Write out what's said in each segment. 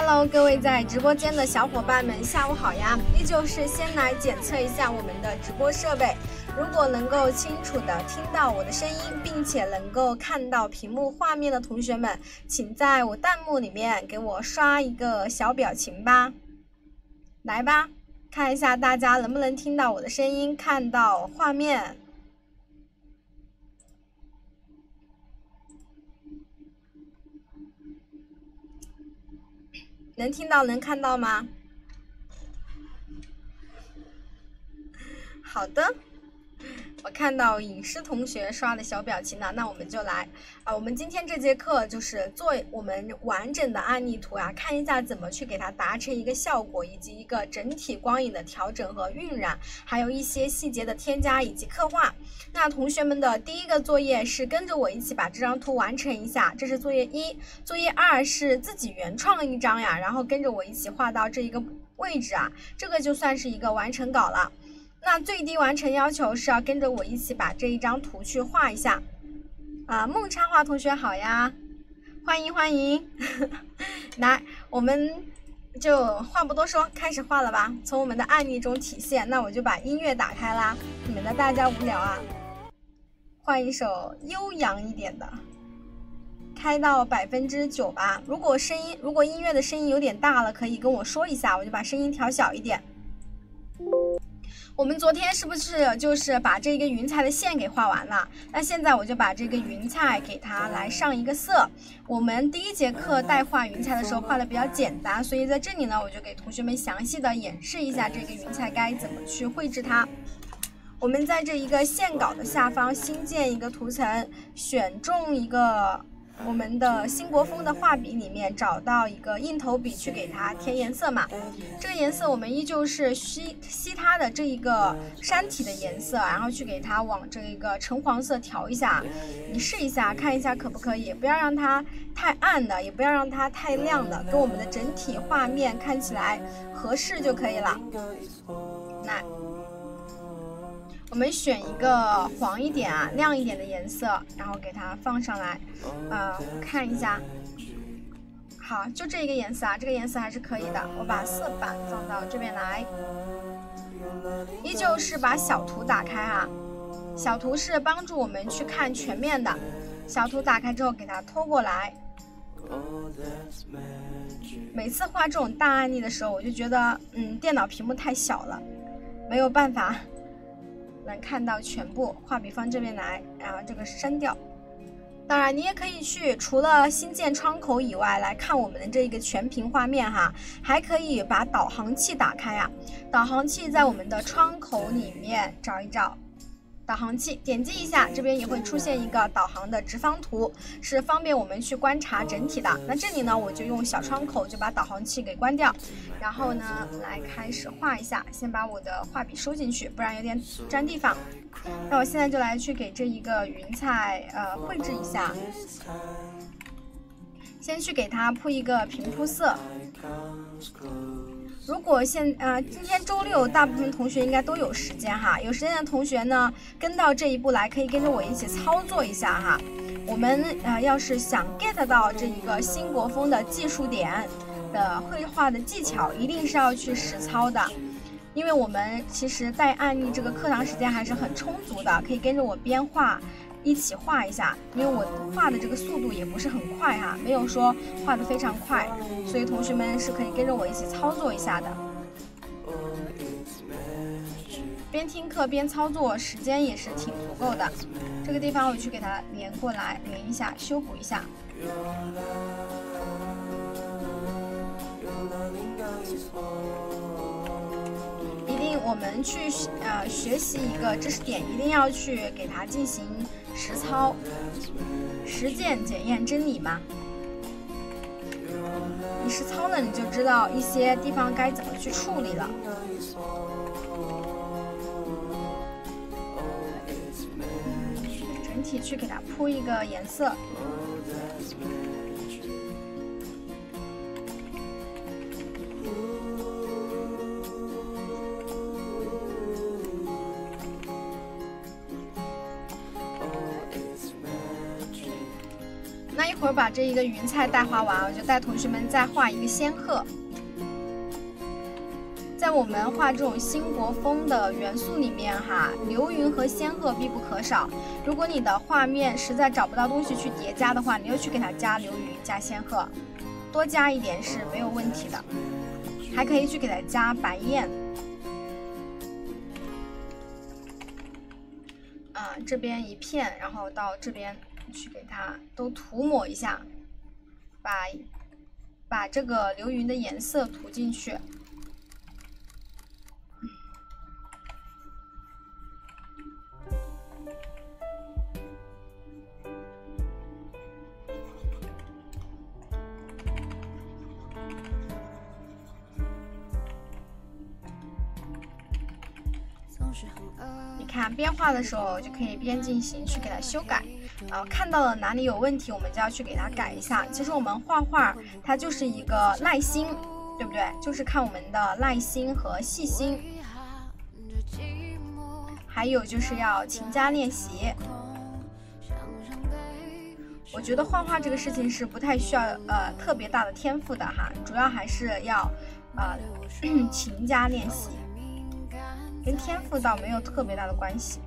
Hello，各位在直播间的小伙伴们，下午好呀！依旧是先来检测一下我们的直播设备，如果能够清楚的听到我的声音，并且能够看到屏幕画面的同学们，请在我弹幕里面给我刷一个小表情吧。来吧，看一下大家能不能听到我的声音，看到画面。能听到能看到吗？好的。我看到影视同学刷的小表情了，那我们就来啊，我们今天这节课就是做我们完整的案例图啊，看一下怎么去给它达成一个效果，以及一个整体光影的调整和晕染，还有一些细节的添加以及刻画。那同学们的第一个作业是跟着我一起把这张图完成一下，这是作业一。作业二是自己原创一张呀，然后跟着我一起画到这一个位置啊，这个就算是一个完成稿了。那最低完成要求是要跟着我一起把这一张图去画一下，啊，孟插画同学好呀，欢迎欢迎，来，我们就话不多说，开始画了吧。从我们的案例中体现，那我就把音乐打开啦，免得大家无聊啊。换一首悠扬一点的，开到百分之九吧。如果声音，如果音乐的声音有点大了，可以跟我说一下，我就把声音调小一点。我们昨天是不是就是把这个云彩的线给画完了？那现在我就把这个云彩给它来上一个色。我们第一节课带画云彩的时候画的比较简单，所以在这里呢，我就给同学们详细的演示一下这个云彩该怎么去绘制它。我们在这一个线稿的下方新建一个图层，选中一个。我们的新国风的画笔里面找到一个硬头笔去给它填颜色嘛，这个颜色我们依旧是吸吸它的这一个山体的颜色，然后去给它往这一个橙黄色调一下，你试一下看一下可不可以，不要让它太暗的，也不要让它太亮的，跟我们的整体画面看起来合适就可以了。来。我们选一个黄一点啊、亮一点的颜色，然后给它放上来，呃，看一下，好，就这一个颜色啊，这个颜色还是可以的。我把色板放到这边来，依旧是把小图打开啊，小图是帮助我们去看全面的。小图打开之后，给它拖过来。每次画这种大案例的时候，我就觉得，嗯，电脑屏幕太小了，没有办法。能看到全部，画笔放这边来，然后这个删掉。当然，你也可以去除了新建窗口以外，来看我们的这一个全屏画面哈，还可以把导航器打开啊。导航器在我们的窗口里面找一找。导航器点击一下，这边也会出现一个导航的直方图，是方便我们去观察整体的。那这里呢，我就用小窗口就把导航器给关掉，然后呢，来开始画一下。先把我的画笔收进去，不然有点占地方。那我现在就来去给这一个云彩呃绘制一下，先去给它铺一个平铺色。如果现呃今天周六，大部分同学应该都有时间哈。有时间的同学呢，跟到这一步来，可以跟着我一起操作一下哈。我们呃要是想 get 到这一个新国风的技术点的绘画的技巧，一定是要去实操的。因为我们其实带案例这个课堂时间还是很充足的，可以跟着我边画。一起画一下，因为我画的这个速度也不是很快哈，没有说画的非常快，所以同学们是可以跟着我一起操作一下的。边听课边操作，时间也是挺足够的。这个地方我去给它连过来，连一下，修补一下。一定我们去呃学习一个知识点，一定要去给它进行。实操，实践检验真理嘛。你实操了，你就知道一些地方该怎么去处理了。整体去给它铺一个颜色。会会儿把这一个云彩带画完，我就带同学们再画一个仙鹤。在我们画这种新国风的元素里面，哈，流云和仙鹤必不可少。如果你的画面实在找不到东西去叠加的话，你就去给它加流云、加仙鹤，多加一点是没有问题的。还可以去给它加白燕。啊，这边一片，然后到这边去给它都涂抹一下，把把这个流云的颜色涂进去。你看边画的时候就可以边进行去给它修改，啊，看到了哪里有问题，我们就要去给它改一下。其实我们画画它就是一个耐心，对不对？就是看我们的耐心和细心，还有就是要勤加练习。我觉得画画这个事情是不太需要呃特别大的天赋的哈，主要还是要呃 勤加练习。跟天赋倒没有特别大的关系，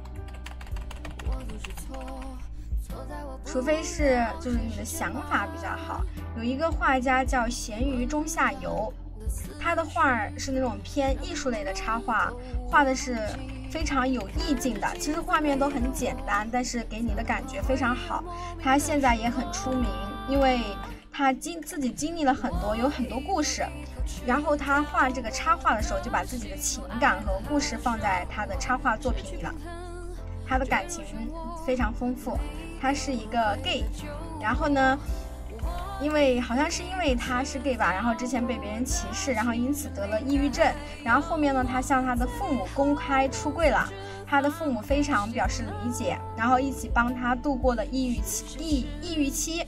除非是就是你的想法比较好。有一个画家叫咸鱼中下游，他的画儿是那种偏艺术类的插画，画的是非常有意境的。其实画面都很简单，但是给你的感觉非常好。他现在也很出名，因为他经自己经历了很多，有很多故事。然后他画这个插画的时候，就把自己的情感和故事放在他的插画作品里了。他的感情非常丰富。他是一个 gay，然后呢，因为好像是因为他是 gay 吧，然后之前被别人歧视，然后因此得了抑郁症。然后后面呢，他向他的父母公开出柜了，他的父母非常表示理解，然后一起帮他度过了抑郁期。抑抑郁期。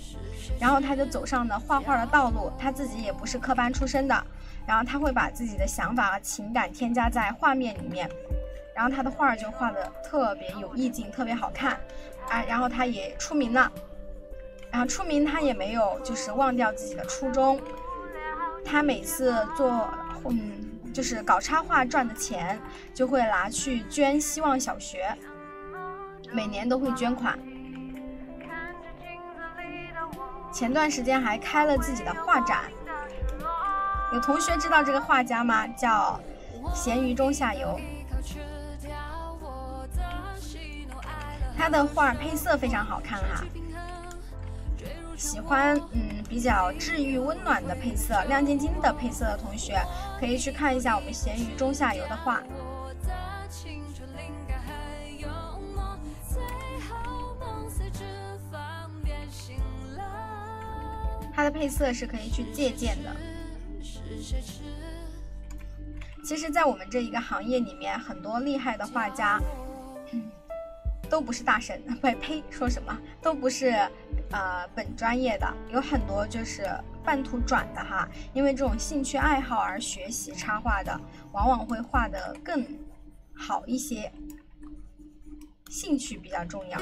然后他就走上了画画的道路，他自己也不是科班出身的，然后他会把自己的想法和情感添加在画面里面，然后他的画就画的特别有意境，特别好看，啊，然后他也出名了，然后出名他也没有就是忘掉自己的初衷，他每次做嗯就是搞插画赚的钱就会拿去捐希望小学，每年都会捐款。前段时间还开了自己的画展，有同学知道这个画家吗？叫咸鱼中下游。他的画配色非常好看哈，喜欢嗯比较治愈温暖的配色、亮晶晶的配色的同学，可以去看一下我们咸鱼中下游的画。它的配色是可以去借鉴的。其实，在我们这一个行业里面，很多厉害的画家，都不是大神，不呸，说什么都不是，呃，本专业的，有很多就是半途转的哈。因为这种兴趣爱好而学习插画的，往往会画的更好一些。兴趣比较重要。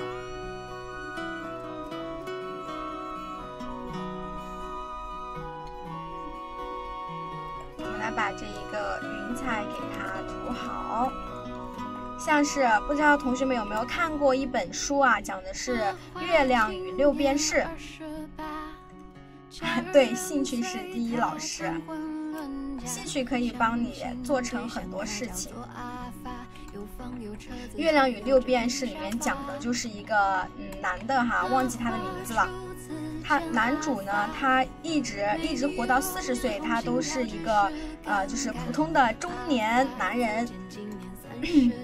我们来把这一个云彩给它涂好，像是不知道同学们有没有看过一本书啊？讲的是月亮与六便士。对，兴趣是第一老师，兴趣可以帮你做成很多事情。月亮与六便士里面讲的就是一个嗯男的哈，忘记他的名字了。他男主呢，他一直一直活到四十岁，他都是一个呃，就是普通的中年男人。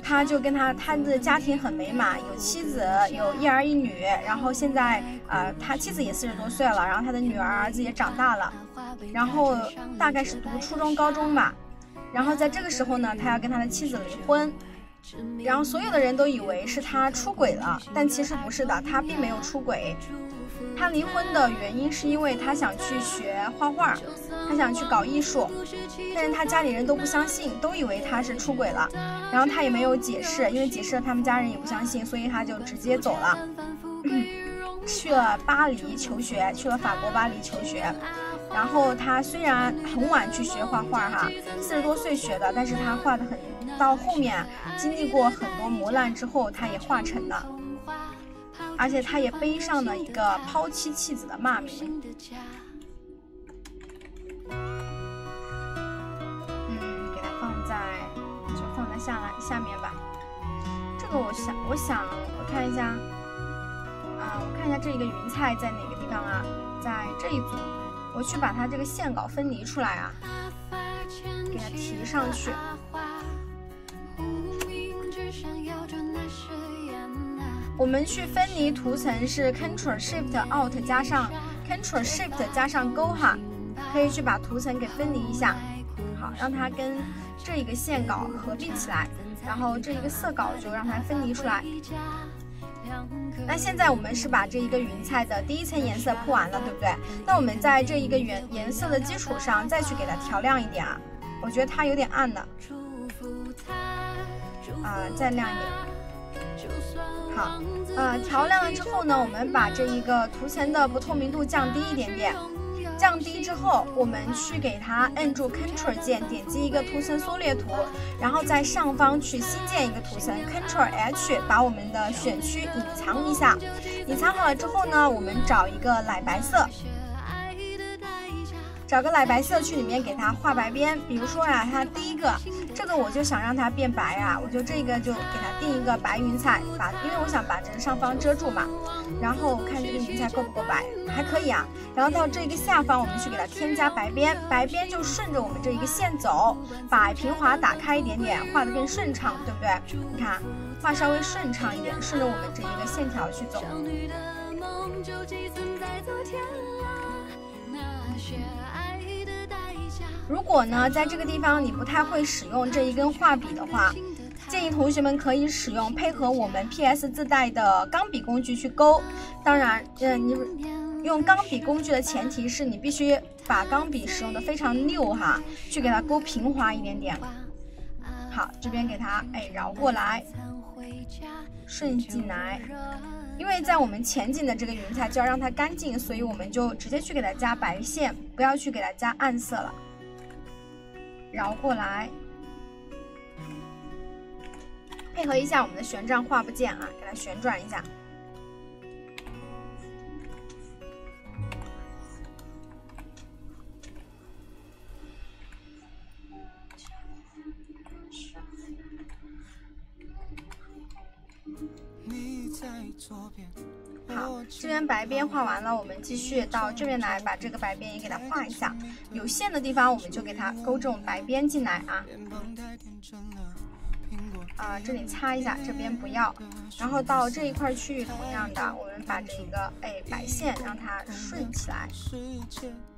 他就跟他他的家庭很美满，有妻子，有一儿一女。然后现在呃，他妻子也四十多岁了，然后他的女儿儿子也长大了，然后大概是读初中高中吧。然后在这个时候呢，他要跟他的妻子离婚。然后所有的人都以为是他出轨了，但其实不是的，他并没有出轨。他离婚的原因是因为他想去学画画，他想去搞艺术，但是他家里人都不相信，都以为他是出轨了，然后他也没有解释，因为解释了他们家人也不相信，所以他就直接走了。去了巴黎求学，去了法国巴黎求学。然后他虽然很晚去学画画哈，四十多岁学的，但是他画的很，到后面经历过很多磨难之后，他也画成了。而且他也背上了一个抛妻弃子的骂名。嗯，给他放在，就放在下来下面吧。这个我想，我想我看一下，啊，我看一下这一个云彩在哪个地方啊？在这一组。我去把它这个线稿分离出来啊，给它提上去。我们去分离图层是 Ctrl Shift Alt 加上 Ctrl Shift 加上勾哈，可以去把图层给分离一下，好，让它跟这一个线稿合并起来，然后这一个色稿就让它分离出来。那现在我们是把这一个云彩的第一层颜色铺完了，对不对？那我们在这一个原颜色的基础上，再去给它调亮一点啊。我觉得它有点暗了，啊，再亮一点。好，呃，调亮了之后呢，我们把这一个图层的不透明度降低一点点。降低之后，我们去给它摁住 Ctrl 键，点击一个图层缩略图，然后在上方去新建一个图层，Ctrl H 把我们的选区隐藏一下。隐藏好了之后呢，我们找一个奶白色。找个奶白色去里面给它画白边，比如说呀，它第一个这个我就想让它变白啊，我就这个就给它定一个白云彩，把因为我想把这个上方遮住嘛。然后看这个云彩够不够白，还可以啊。然后到这个下方，我们去给它添加白边，白边就顺着我们这一个线走，把平滑打开一点点，画的更顺畅，对不对？你看，画稍微顺畅一点，顺着我们这一个线条去走。如果呢，在这个地方你不太会使用这一根画笔的话，建议同学们可以使用配合我们 PS 自带的钢笔工具去勾。当然，嗯，你用钢笔工具的前提是你必须把钢笔使用的非常溜哈，去给它勾平滑一点点。好，这边给它哎绕过来，顺进来。因为在我们前景的这个云彩就要让它干净，所以我们就直接去给它加白线，不要去给它加暗色了。绕过来，配合一下我们的旋转画布键啊，给它旋转一下。这边白边画完了，我们继续到这边来，把这个白边也给它画一下。有线的地方我们就给它勾这种白边进来啊。啊，这里擦一下，这边不要。然后到这一块区域，同样的，我们把这个哎白线让它顺起来。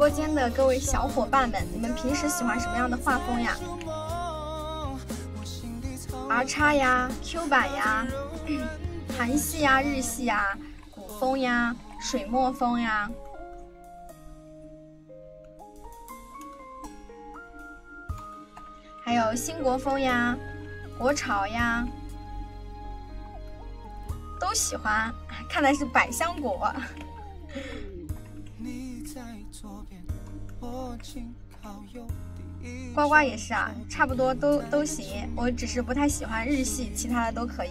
直播间的各位小伙伴们，你们平时喜欢什么样的画风呀？R 叉呀、Q 版呀、韩系呀、日系呀、古风呀、水墨风呀，还有新国风呀、国潮呀，都喜欢。看来是百香果。呱呱也是啊，差不多都都行，我只是不太喜欢日系，其他的都可以。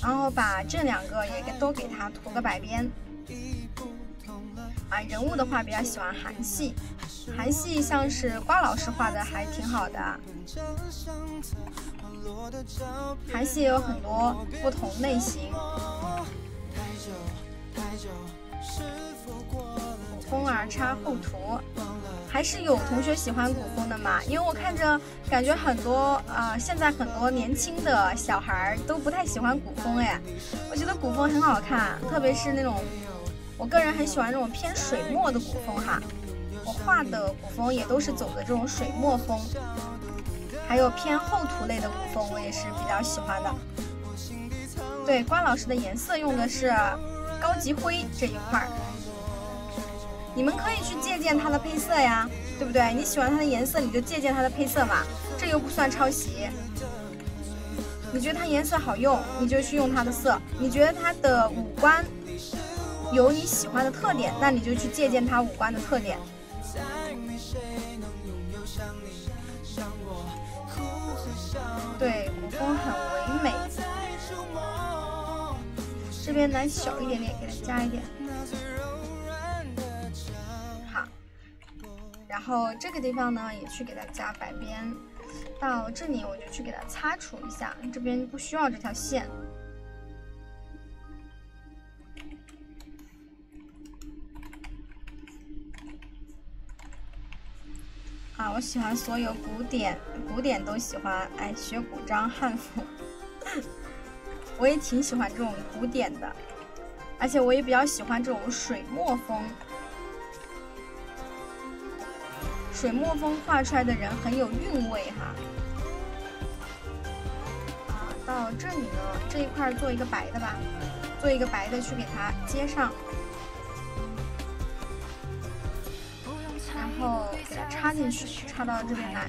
然后把这两个也给都给它涂个白边。啊，人物的话比较喜欢韩系，韩系像是瓜老师画的还挺好的。韩系有很多不同类型。古风儿插厚涂，还是有同学喜欢古风的嘛？因为我看着感觉很多呃，现在很多年轻的小孩都不太喜欢古风哎，我觉得古风很好看，特别是那种，我个人很喜欢那种偏水墨的古风哈。我画的古风也都是走的这种水墨风，还有偏厚涂类的古风，我也是比较喜欢的。对，关老师的颜色用的是高级灰这一块儿，你们可以去借鉴它的配色呀，对不对？你喜欢它的颜色，你就借鉴它的配色嘛，这又不算抄袭。你觉得它颜色好用，你就去用它的色；你觉得它的五官有你喜欢的特点，那你就去借鉴它五官的特点。对，古风很这边来小一点点，给它加一点。好，然后这个地方呢，也去给它加白边。到这里我就去给它擦除一下，这边不需要这条线。啊，我喜欢所有古典，古典都喜欢。哎，学古装汉服，我也挺喜欢这种古典的，而且我也比较喜欢这种水墨风。水墨风画出来的人很有韵味哈。啊，到这里呢，这一块做一个白的吧，做一个白的去给它接上。然后给它插进去，插到这边来。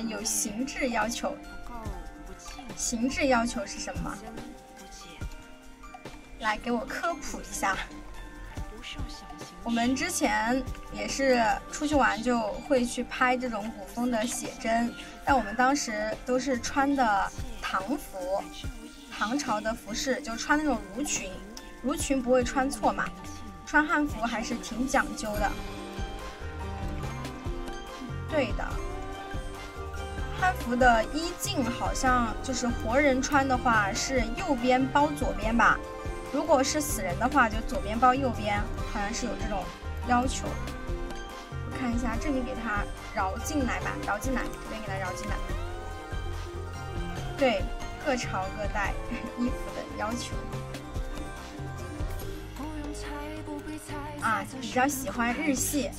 有形制要求？形制要求是什么？来给我科普一下。我们之前也是出去玩，就会去拍这种古风的写真，但我们当时都是穿的唐服，唐朝的服饰，就穿那种襦裙，襦裙不会穿错嘛。穿汉服还是挺讲究的。对的。汉服的衣襟好像就是活人穿的话是右边包左边吧，如果是死人的话就左边包右边，好像是有这种要求。我看一下，这里给它绕进来吧，绕进来，这边给它绕进来。对，各朝各代 衣服的要求。啊，比较喜欢日系，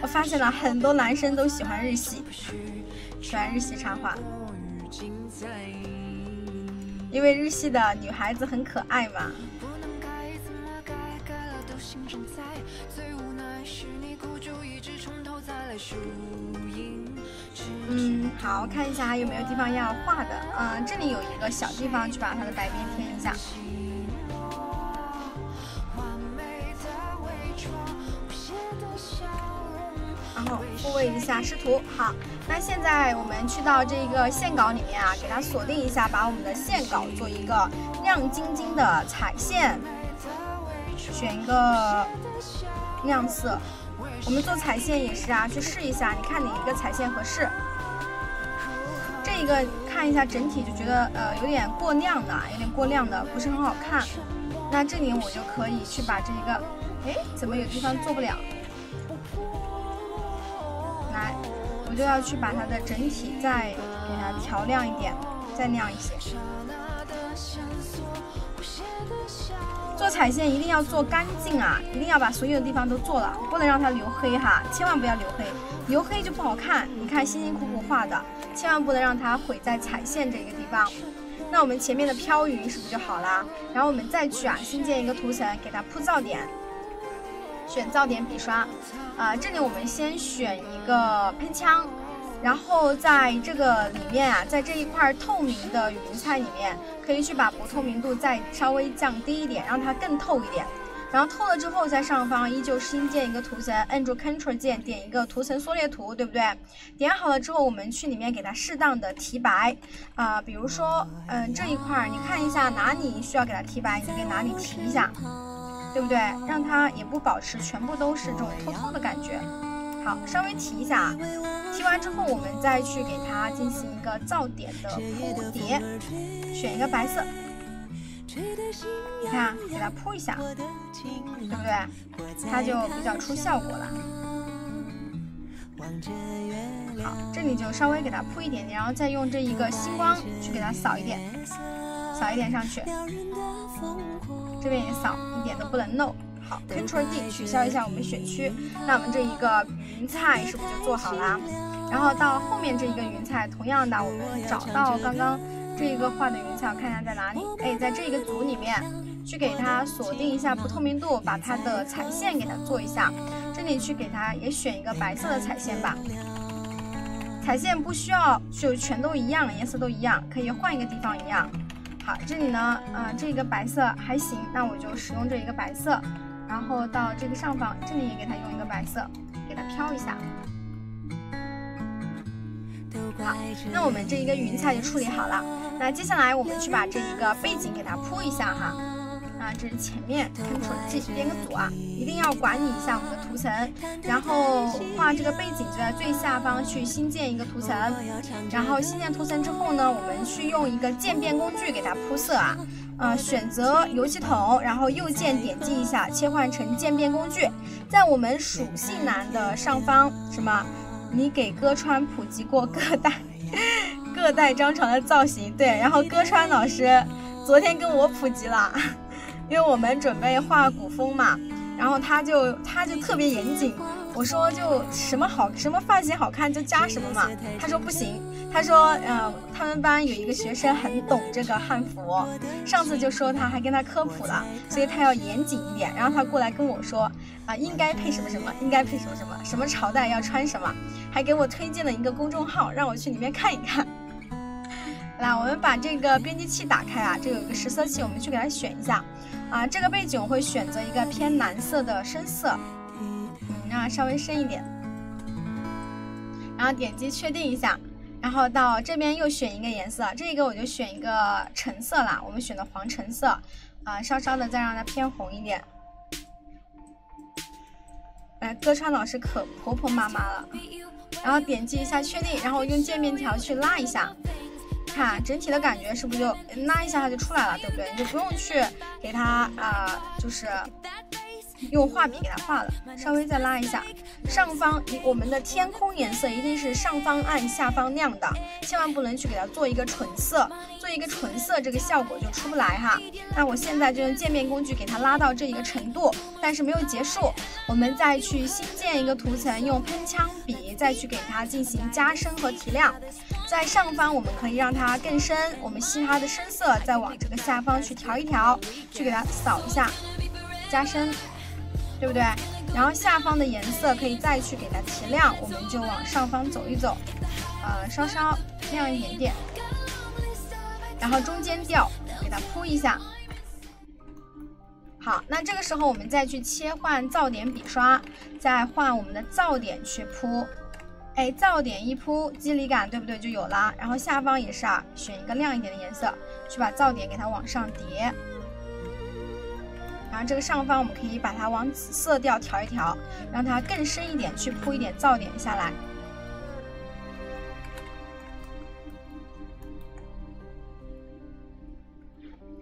我发现了很多男生都喜欢日系。喜欢日系插画，因为日系的女孩子很可爱嘛。嗯，好，看一下还有没有地方要画的。嗯，这里有一个小地方，去把它的白边填一下。后复位一下视图，好，那现在我们去到这个线稿里面啊，给它锁定一下，把我们的线稿做一个亮晶晶的彩线，选一个亮色。我们做彩线也是啊，去试一下，你看哪一个彩线合适。这一个看一下整体就觉得呃有点过亮的，有点过亮的，不是很好看。那这里我就可以去把这一个，哎，怎么有地方做不了？就要去把它的整体再给它调亮一点，再亮一些。做彩线一定要做干净啊，一定要把所有的地方都做了，不能让它留黑哈，千万不要留黑，留黑就不好看。你看辛辛苦苦画的，千万不能让它毁在彩线这个地方。那我们前面的飘云是不是就好了？然后我们再去啊，新建一个图层，给它铺噪点，选噪点笔刷，啊，这里我们先选一个喷枪。然后在这个里面啊，在这一块透明的云彩里面，可以去把不透明度再稍微降低一点，让它更透一点。然后透了之后，在上方依旧新建一个图层，按住 Ctrl 键点一个图层缩略图，对不对？点好了之后，我们去里面给它适当的提白啊，比如说，嗯，这一块你看一下哪里需要给它提白，你就给哪里提一下，对不对？让它也不保持全部都是这种透透的感觉。好，稍微提一下，提完之后，我们再去给它进行一个噪点的铺叠，选一个白色，你看，给它铺一下，对不对？它就比较出效果了。好，这里就稍微给它铺一点点，然后再用这一个星光去给它扫一点，扫一点上去，这边也扫，一点都不能漏。好，Ctrl D 取消一下我们选区，那我们这一个云彩是不是就做好了？然后到后面这一个云彩，同样的，我们找到刚刚这一个画的云彩，我看一下在哪里？哎，在这一个组里面，去给它锁定一下不透明度，把它的彩线给它做一下。这里去给它也选一个白色的彩线吧。彩线不需要就全都一样，颜色都一样，可以换一个地方一样。好，这里呢，啊，这个白色还行，那我就使用这一个白色。然后到这个上方，这里也给它用一个白色，给它飘一下。好，那我们这一个云彩就处理好了。那接下来我们去把这一个背景给它铺一下哈。啊，这是前面 Ctrl G 编个组啊，一定要管理一下我们的图层。然后画这个背景就在最下方去新建一个图层。然后新建图层之后呢，我们去用一个渐变工具给它铺色啊。呃，选择油漆桶，然后右键点击一下，切换成渐变工具，在我们属性栏的上方，什么？你给歌川普及过各代 各代张床的造型？对，然后歌川老师昨天跟我普及了，因为我们准备画古风嘛，然后他就他就特别严谨。我说就什么好什么发型好看就加什么嘛，他说不行，他说呃他们班有一个学生很懂这个汉服，上次就说他还跟他科普了，所以他要严谨一点，然后他过来跟我说啊应该配什么什么，应该配什么什么，什么朝代要穿什么，还给我推荐了一个公众号让我去里面看一看。来，我们把这个编辑器打开啊，这有一个实色器，我们去给它选一下啊，这个背景我会选择一个偏蓝色的深色。让它稍微深一点，然后点击确定一下，然后到这边又选一个颜色，这个我就选一个橙色啦，我们选的黄橙色，啊，稍稍的再让它偏红一点。哎，歌川老师可婆婆妈妈了，然后点击一下确定，然后用渐变条去拉一下，看整体的感觉是不是就拉一下它就出来了，对不对？你就不用去给它啊，就是。用画笔给它画了，稍微再拉一下。上方，我们的天空颜色一定是上方暗下方亮的，千万不能去给它做一个纯色，做一个纯色这个效果就出不来哈。那我现在就用渐变工具给它拉到这一个程度，但是没有结束，我们再去新建一个图层，用喷枪笔再去给它进行加深和提亮。在上方我们可以让它更深，我们吸它的深色，再往这个下方去调一调，去给它扫一下，加深。对不对？然后下方的颜色可以再去给它提亮，我们就往上方走一走，呃，稍稍亮一点点。然后中间调给它铺一下。好，那这个时候我们再去切换噪点笔刷，再换我们的噪点去铺。哎，噪点一铺，肌理感对不对就有了？然后下方也是啊，选一个亮一点的颜色，去把噪点给它往上叠。然后这个上方我们可以把它往紫色调调一调，让它更深一点，去铺一点噪点下来。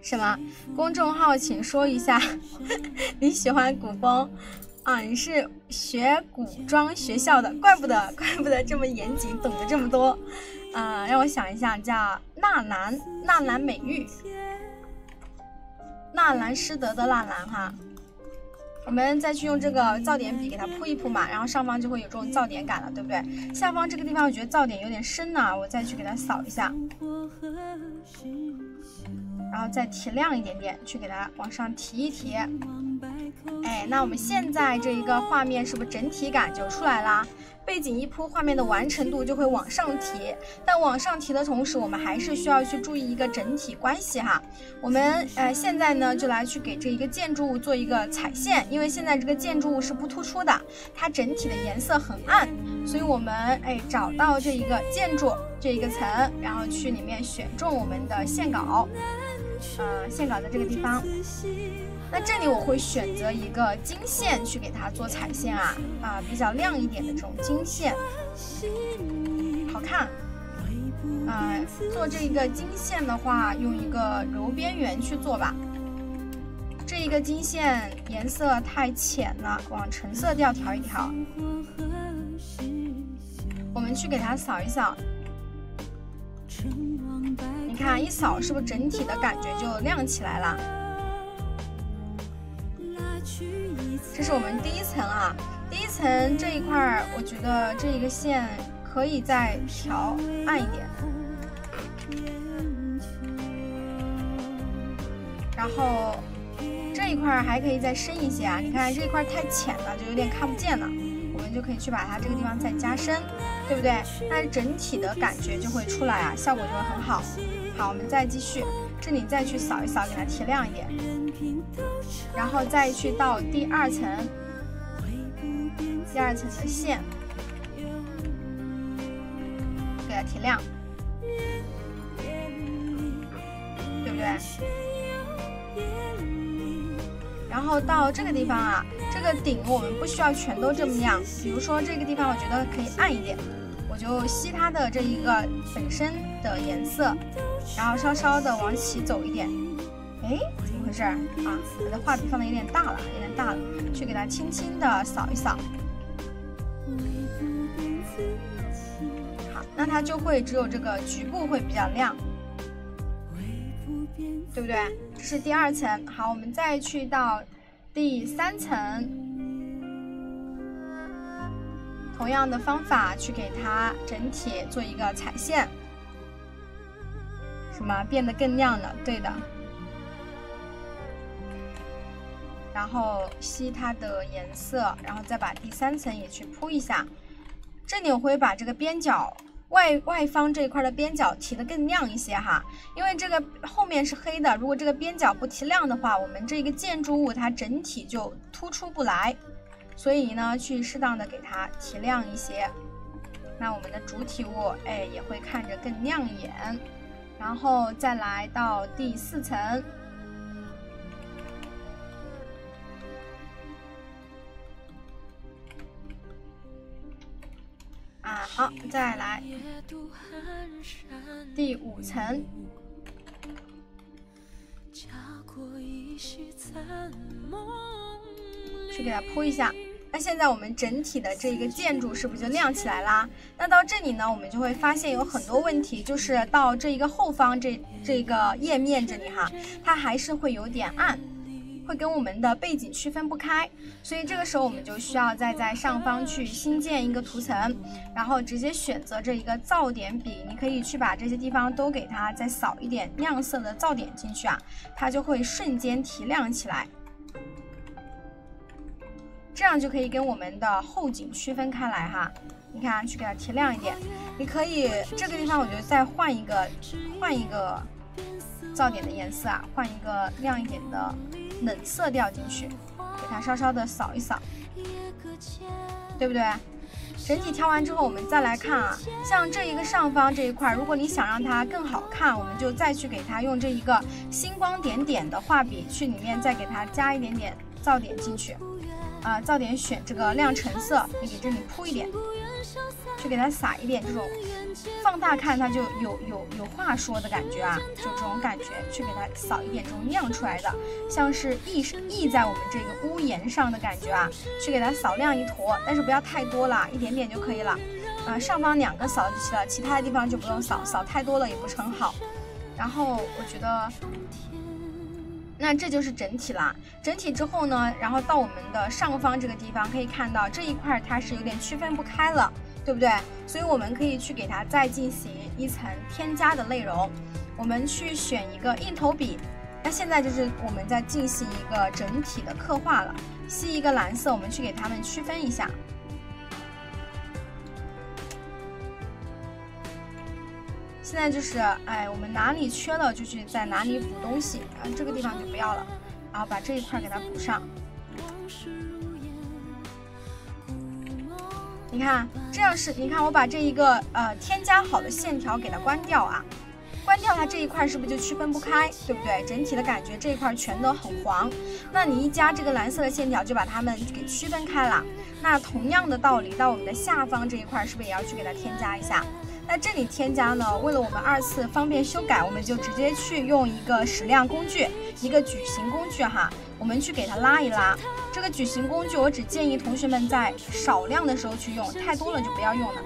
什么？公众号请说一下，你喜欢古风啊？你是学古装学校的，怪不得，怪不得这么严谨，懂得这么多。啊，让我想一下，叫纳兰，纳兰美玉。纳兰诗德的纳兰哈。我们再去用这个噪点笔给它铺一铺嘛，然后上方就会有这种噪点感了，对不对？下方这个地方我觉得噪点有点深呢，我再去给它扫一下，然后再提亮一点点，去给它往上提一提。哎，那我们现在这一个画面是不是整体感就出来啦？背景一铺，画面的完成度就会往上提。但往上提的同时，我们还是需要去注意一个整体关系哈。我们呃现在呢就来去给这一个建筑物做一个彩线，因为现在这个建筑物是不突出的，它整体的颜色很暗，所以我们哎找到这一个建筑这一个层，然后去里面选中我们的线稿，呃线稿在这个地方。那这里我会选择一个金线去给它做彩线啊啊，比较亮一点的这种金线，好看。啊，做这一个金线的话，用一个柔边缘去做吧。这一个金线颜色太浅了，往橙色调调一调。我们去给它扫一扫，你看一扫是不是整体的感觉就亮起来了？这是我们第一层啊，第一层这一块儿，我觉得这一个线可以再调暗一点，然后这一块儿还可以再深一些啊。你看这一块太浅了，就有点看不见了，我们就可以去把它这个地方再加深，对不对？那整体的感觉就会出来啊，效果就会很好。好，我们再继续。这里再去扫一扫，给它提亮一点，然后再去到第二层，第二层的线，给它提亮，对不对？然后到这个地方啊，这个顶我们不需要全都这么亮，比如说这个地方，我觉得可以暗一点，就吸它的这一个本身的颜色。然后稍稍的往起走一点，哎，怎么回事啊？我的画笔放的有点大了，有点大了，去给它轻轻的扫一扫。好，那它就会只有这个局部会比较亮，对不对？这是第二层。好，我们再去到第三层，同样的方法去给它整体做一个彩线。什么变得更亮了？对的，然后吸它的颜色，然后再把第三层也去铺一下。这里我会把这个边角外外方这一块的边角提的更亮一些哈，因为这个后面是黑的，如果这个边角不提亮的话，我们这个建筑物它整体就突出不来。所以呢，去适当的给它提亮一些，那我们的主体物哎也会看着更亮眼。然后再来到第四层，啊，好，再来第五层，去给它铺一下。那现在我们整体的这一个建筑是不是就亮起来啦？那到这里呢，我们就会发现有很多问题，就是到这一个后方这这个页面这里哈，它还是会有点暗，会跟我们的背景区分不开。所以这个时候我们就需要再在上方去新建一个图层，然后直接选择这一个噪点笔，你可以去把这些地方都给它再扫一点亮色的噪点进去啊，它就会瞬间提亮起来。这样就可以跟我们的后景区分开来哈，你看，去给它提亮一点。你可以这个地方，我觉得再换一个，换一个噪点的颜色啊，换一个亮一点的冷色调进去，给它稍稍的扫一扫，对不对？整体调完之后，我们再来看啊，像这一个上方这一块，如果你想让它更好看，我们就再去给它用这一个星光点点的画笔去里面再给它加一点点噪点进去。啊，噪点选这个亮橙色，你给这里铺一点，去给它撒一点这种，放大看它就有有有话说的感觉啊，就这种感觉，去给它扫一点这种亮出来的，像是溢溢在我们这个屋檐上的感觉啊，去给它扫亮一坨，但是不要太多了，一点点就可以了。啊，上方两个扫就齐了，其他的地方就不用扫，扫太多了也不是很好。然后我觉得。那这就是整体啦。整体之后呢，然后到我们的上方这个地方，可以看到这一块它是有点区分不开了，对不对？所以我们可以去给它再进行一层添加的内容。我们去选一个硬头笔，那现在就是我们在进行一个整体的刻画了。吸一个蓝色，我们去给它们区分一下。现在就是，哎，我们哪里缺了就去在哪里补东西，啊，这个地方就不要了，然后把这一块给它补上。你看，这样是，你看我把这一个呃添加好的线条给它关掉啊，关掉它这一块是不是就区分不开，对不对？整体的感觉这一块全都很黄，那你一加这个蓝色的线条就把它们给区分开了。那同样的道理，到我们的下方这一块是不是也要去给它添加一下？那这里添加呢？为了我们二次方便修改，我们就直接去用一个矢量工具，一个矩形工具哈，我们去给它拉一拉。这个矩形工具，我只建议同学们在少量的时候去用，太多了就不要用了。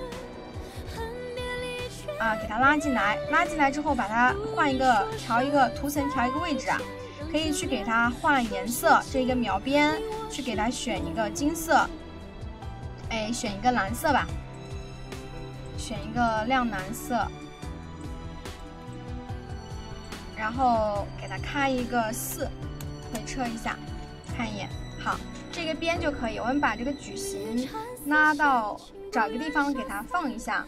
啊，给它拉进来，拉进来之后，把它换一个，调一个图层，调一个位置啊，可以去给它换颜色，这一个描边，去给它选一个金色，哎，选一个蓝色吧。选一个亮蓝色，然后给它开一个四，回车一下，看一眼，好，这个边就可以。我们把这个矩形拉到，找个地方给它放一下，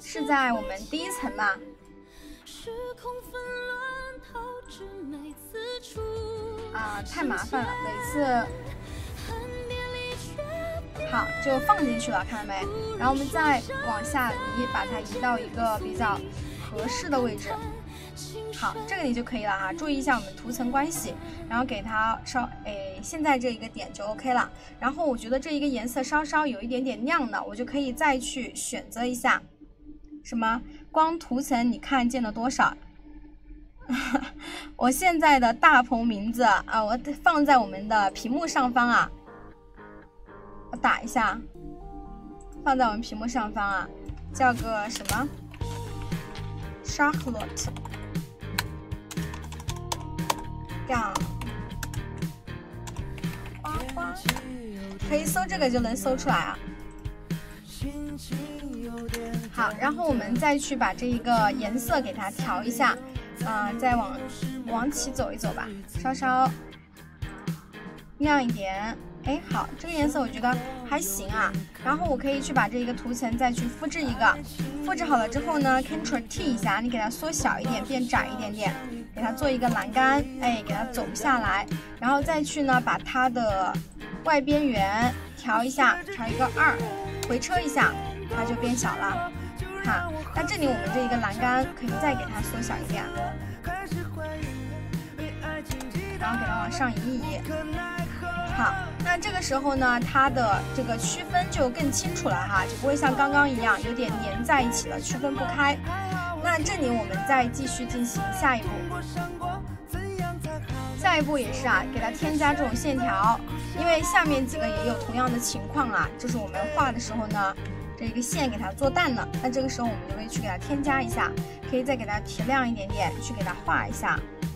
是在我们第一层吧。啊，太麻烦了，每次。好，就放进去了，看到没？然后我们再往下移，把它移到一个比较合适的位置。好，这个你就可以了哈。注意一下我们图层关系，然后给它稍，哎，现在这一个点就 OK 了。然后我觉得这一个颜色稍稍有一点点亮的，我就可以再去选择一下，什么光图层你看见了多少？我现在的大棚名字啊，我放在我们的屏幕上方啊。打一下，放在我们屏幕上方啊，叫个什么？Charlotte，这样，花花，可以搜这个就能搜出来啊。好，然后我们再去把这一个颜色给它调一下，啊，再往往起走一走吧，稍稍亮一点。哎，好，这个颜色我觉得还行啊。然后我可以去把这一个图层再去复制一个，复制好了之后呢，Ctrl T 一下，你给它缩小一点，变窄一点点，给它做一个栏杆，哎，给它走下来，然后再去呢把它的外边缘调一下，调一个二，回车一下，它就变小了。看，那这里我们这一个栏杆可以再给它缩小一点，然后给它往上移一移。好，那这个时候呢，它的这个区分就更清楚了哈，就不会像刚刚一样有点粘在一起了，区分不开。那这里我们再继续进行下一步，下一步也是啊，给它添加这种线条，因为下面几个也有同样的情况啊，就是我们画的时候呢，这一个线给它做淡了，那这个时候我们就可以去给它添加一下，可以再给它提亮一点点，去给它画一下。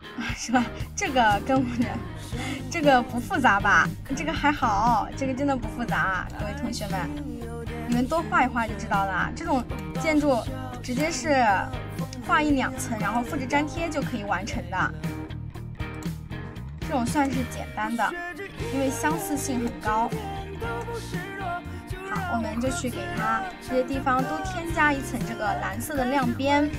是吧？这个跟我这个不复杂吧？这个还好，这个真的不复杂，各位同学们。你们多画一画就知道了。这种建筑直接是画一两层，然后复制粘贴就可以完成的。这种算是简单的，因为相似性很高。好，我们就去给它这些地方都添加一层这个蓝色的亮边，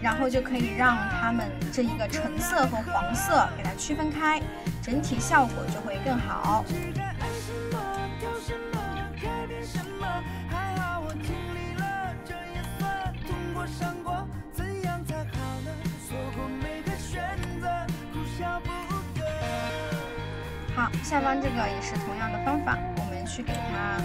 然后就可以让它们这一个橙色和黄色给它区分开，整体效果就会更好。好，下方这个也是同样的方法，我们去给它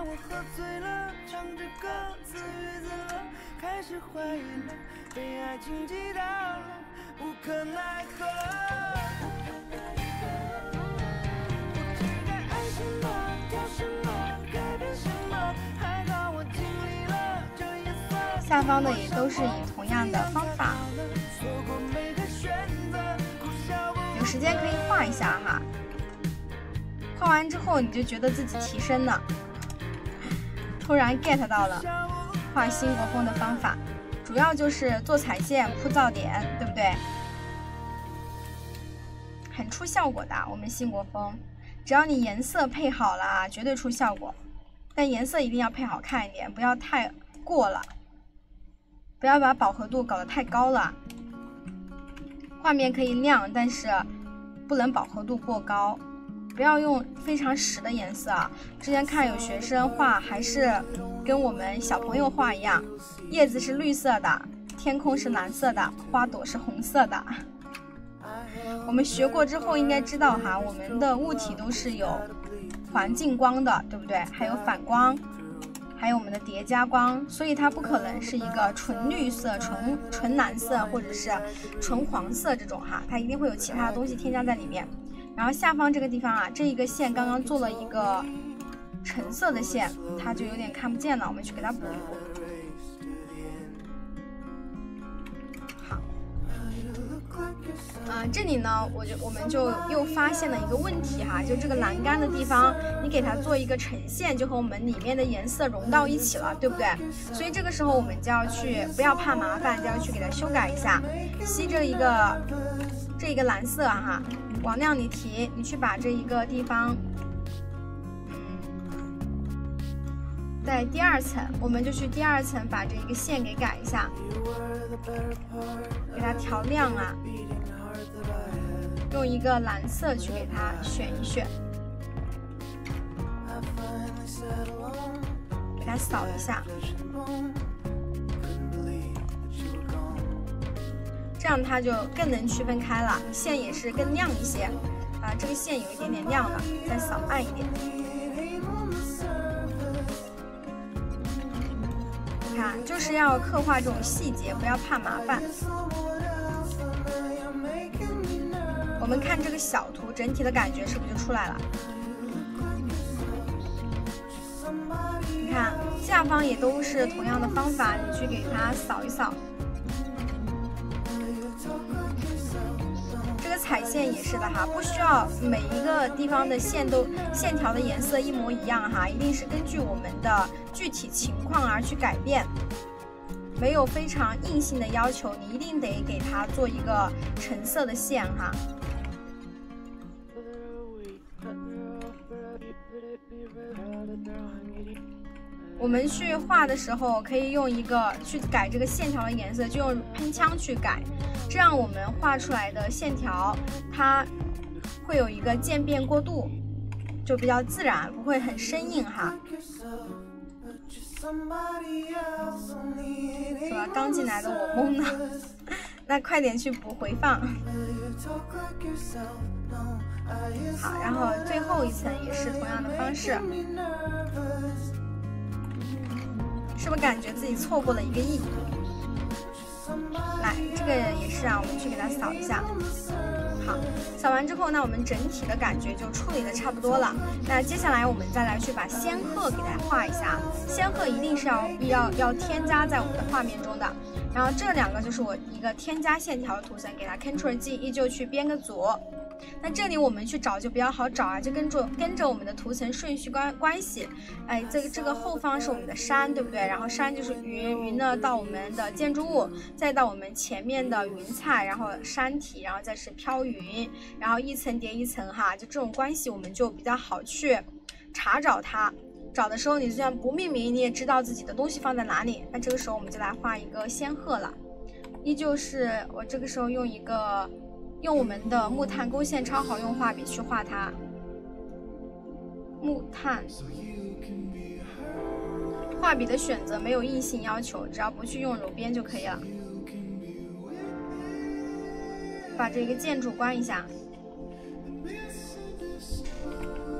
我喝醉了，唱着歌自娱自乐，开始怀疑了，被爱情击倒了，无可奈何。下方的也都是以同样的方法，有时间可以画一下哈。画完之后你就觉得自己提升了。突然 get 到了画新国风的方法，主要就是做彩线、铺噪点，对不对？很出效果的，我们新国风，只要你颜色配好了，绝对出效果。但颜色一定要配好看一点，不要太过了，不要把饱和度搞得太高了。画面可以亮，但是不能饱和度过高。不要用非常实的颜色啊！之前看有学生画，还是跟我们小朋友画一样，叶子是绿色的，天空是蓝色的，花朵是红色的。我们学过之后应该知道哈，我们的物体都是有环境光的，对不对？还有反光，还有我们的叠加光，所以它不可能是一个纯绿色、纯纯蓝色或者是纯黄色这种哈，它一定会有其他的东西添加在里面。然后下方这个地方啊，这一个线刚刚做了一个橙色的线，它就有点看不见了，我们去给它补一补。好，嗯，这里呢，我就我们就又发现了一个问题哈，就这个栏杆的地方，你给它做一个呈现，就和我们里面的颜色融到一起了，对不对？所以这个时候我们就要去，不要怕麻烦，就要去给它修改一下，吸这一个这一个蓝色哈。往量里提，你去把这一个地方，在第二层，我们就去第二层把这一个线给改一下，给它调亮啊，用一个蓝色去给它选一选，给它扫一下。这样它就更能区分开了，线也是更亮一些啊。这个线有一点点亮了，再扫暗一点。看，就是要刻画这种细节，不要怕麻烦。我们看这个小图，整体的感觉是不是就出来了？你看下方也都是同样的方法，你去给它扫一扫。线也是的哈，不需要每一个地方的线都线条的颜色一模一样哈，一定是根据我们的具体情况而去改变，没有非常硬性的要求，你一定得给它做一个橙色的线哈。我们去画的时候，可以用一个去改这个线条的颜色，就用喷枪去改，这样我们画出来的线条，它会有一个渐变过渡，就比较自然，不会很生硬哈。是吧？刚进来的我懵了，那快点去补回放。好，然后最后一层也是同样的方式。是不是感觉自己错过了一个亿？来，这个也是啊，我们去给它扫一下。好，扫完之后，那我们整体的感觉就处理的差不多了。那接下来我们再来去把仙鹤给它画一下。仙鹤一定是要要要添加在我们的画面中的。然后这两个就是我一个添加线条的图层，给它 Ctrl G，依旧去编个组。那这里我们去找就比较好找啊，就跟着跟着我们的图层顺序关关系，哎，这个这个后方是我们的山，对不对？然后山就是云，云呢到我们的建筑物，再到我们前面的云彩，然后山体，然后再是飘云，然后一层叠一层哈，就这种关系我们就比较好去查找它。找的时候你就算不命名，你也知道自己的东西放在哪里。那这个时候我们就来画一个仙鹤了，依旧是我这个时候用一个。用我们的木炭勾线超好用画笔去画它。木炭画笔的选择没有硬性要求，只要不去用柔边就可以了。把这个建筑关一下，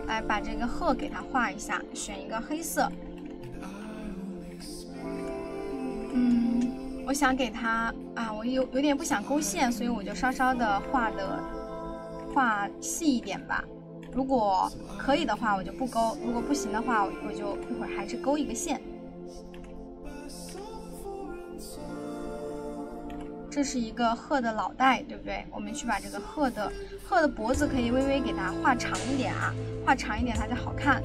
来把这个鹤给它画一下，选一个黑色。嗯。我想给它啊，我有有点不想勾线，所以我就稍稍的画的画细一点吧。如果可以的话，我就不勾；如果不行的话，我就一会儿还是勾一个线。这是一个鹤的脑袋，对不对？我们去把这个鹤的鹤的脖子可以微微给它画长一点啊，画长一点它就好看。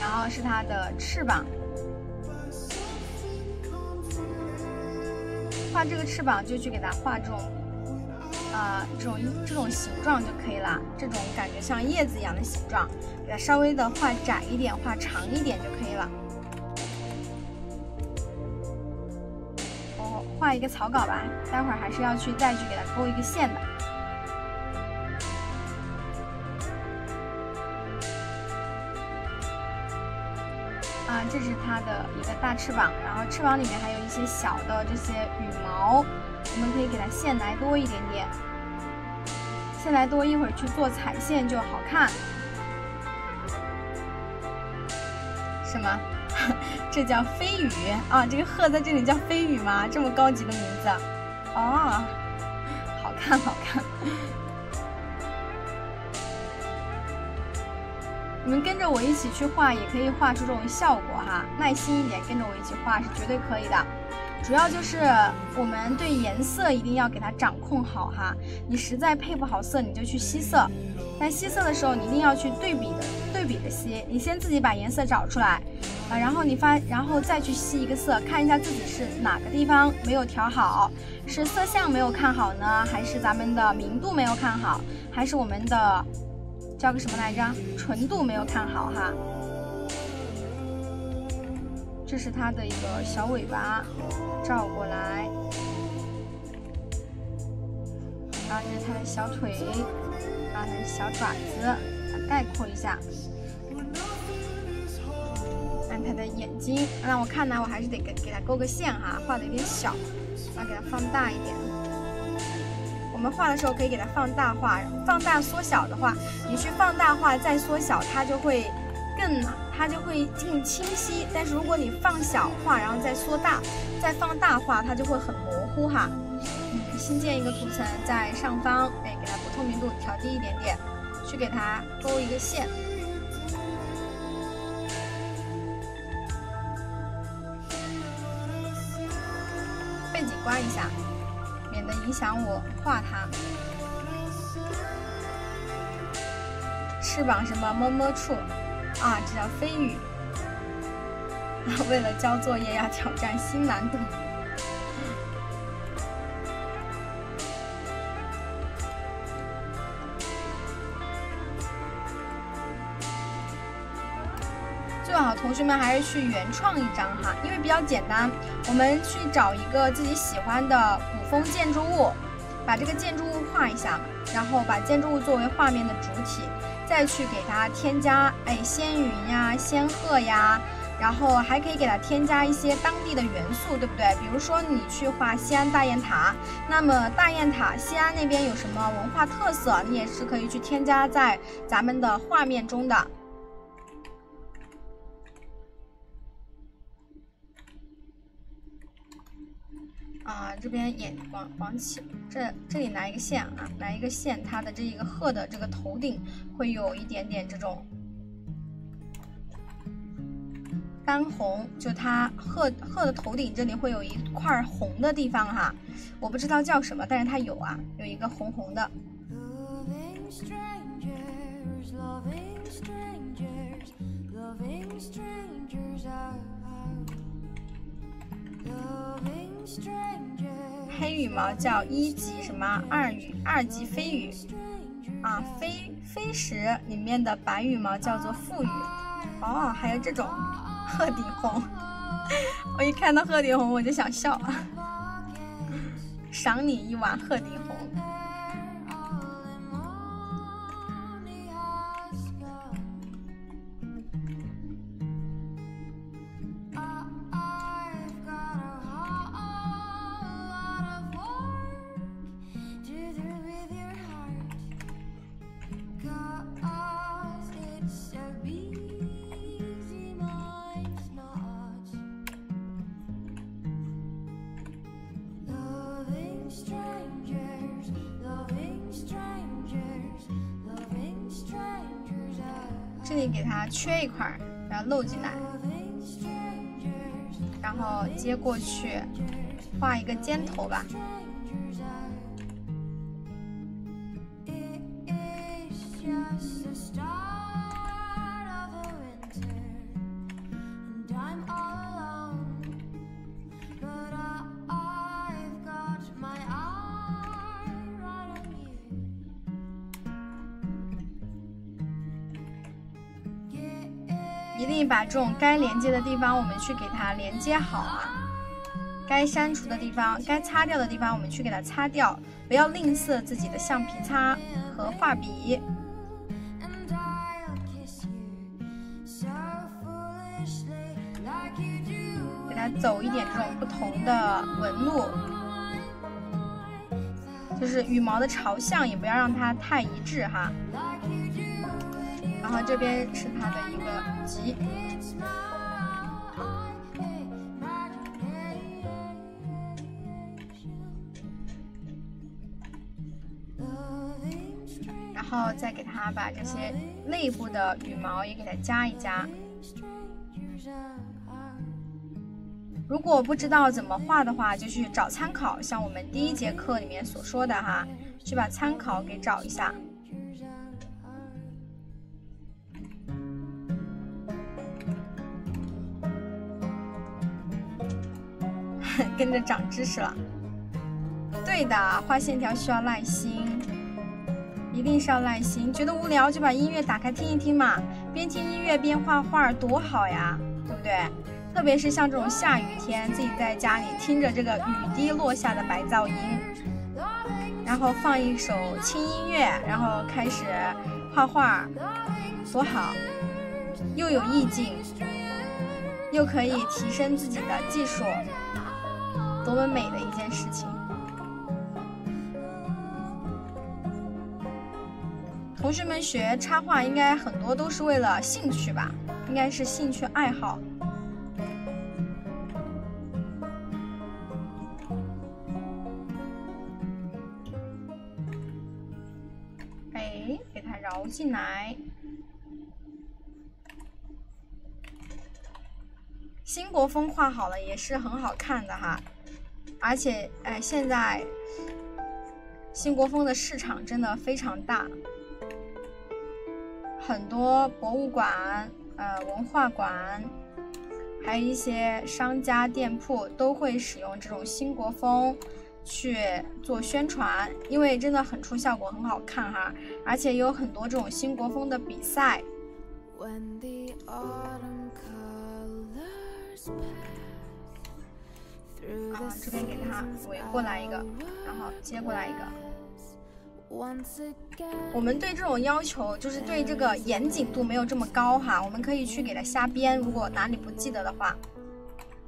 然后是它的翅膀，画这个翅膀就去给它画这种，啊，这种这种形状就可以了。这种感觉像叶子一样的形状，给它稍微的画窄一点，画长一点就可以了。我画一个草稿吧，待会儿还是要去再去给它勾一个线的。啊，这是它的一个大翅膀，然后翅膀里面还有一些小的这些羽毛，我们可以给它线来多一点点，线来多，一会儿去做彩线就好看。什么？这叫飞羽啊？这个鹤在这里叫飞羽吗？这么高级的名字？哦，好看，好看。你们跟着我一起去画，也可以画出这种效果哈。耐心一点，跟着我一起画是绝对可以的。主要就是我们对颜色一定要给它掌控好哈。你实在配不好色，你就去吸色。但吸色的时候，你一定要去对比的，对比的吸。你先自己把颜色找出来啊，然后你发，然后再去吸一个色，看一下自己是哪个地方没有调好，是色相没有看好呢，还是咱们的明度没有看好，还是我们的。叫个什么来着？纯度没有看好哈。这是它的一个小尾巴，照过来。然后这是它的小腿，然后它的小爪子，概括一下。看它的眼睛，让我看呢，我还是得给给它勾个线哈，画的有点小，要给它放大一点。我们画的时候可以给它放大画，放大缩小的话，你去放大画再缩小，它就会更它就会更清晰。但是如果你放小画，然后再缩大，再放大画，它就会很模糊哈。新建一个图层在上方，哎，给它不透明度调低一点点，去给它勾一个线，背景关一下。影响我画它，翅膀什么摸摸处啊？这叫飞羽。为了交作业要挑战新难度。同学们还是去原创一张哈，因为比较简单。我们去找一个自己喜欢的古风建筑物，把这个建筑物画一下，然后把建筑物作为画面的主体，再去给它添加哎仙云呀、仙鹤呀，然后还可以给它添加一些当地的元素，对不对？比如说你去画西安大雁塔，那么大雁塔西安那边有什么文化特色，你也是可以去添加在咱们的画面中的。啊，这边眼往往起，这这里来一个线啊，来一个线，它的这一个鹤的这个头顶会有一点点这种斑红，就它鹤鹤的头顶这里会有一块红的地方哈，我不知道叫什么，但是它有啊，有一个红红的。黑羽毛叫一级什么？二羽二级飞羽。啊，飞飞石里面的白羽毛叫做副羽。哦，还有这种 鹤顶红，我一看到鹤顶红我就想笑，赏你一碗鹤顶红。这里给它缺一块然后露进来。然后接过去画一个尖头吧。just a star. 定把这种该连接的地方，我们去给它连接好啊。该删除的地方，该擦掉的地方，我们去给它擦掉，不要吝啬自己的橡皮擦和画笔。给它走一点这种不同的纹路，就是羽毛的朝向也不要让它太一致哈。然后这边是它的一个棘，然后再给它把这些内部的羽毛也给它加一加。如果不知道怎么画的话，就去找参考，像我们第一节课里面所说的哈，去把参考给找一下。跟着长知识了，对的，画线条需要耐心，一定是要耐心。觉得无聊就把音乐打开听一听嘛，边听音乐边画画多好呀，对不对？特别是像这种下雨天，自己在家里听着这个雨滴落下的白噪音，然后放一首轻音乐，然后开始画画，多好，又有意境，又可以提升自己的技术。多么美的一件事情！同学们学插画应该很多都是为了兴趣吧？应该是兴趣爱好。哎，给它绕进来。新国风画好了也是很好看的哈。而且，哎，现在新国风的市场真的非常大，很多博物馆、呃文化馆，还有一些商家店铺都会使用这种新国风去做宣传，因为真的很出效果，很好看哈。而且有很多这种新国风的比赛。啊，这边给它围过来一个，然后接过来一个。我们对这种要求就是对这个严谨度没有这么高哈，我们可以去给它瞎编，如果哪里不记得的话。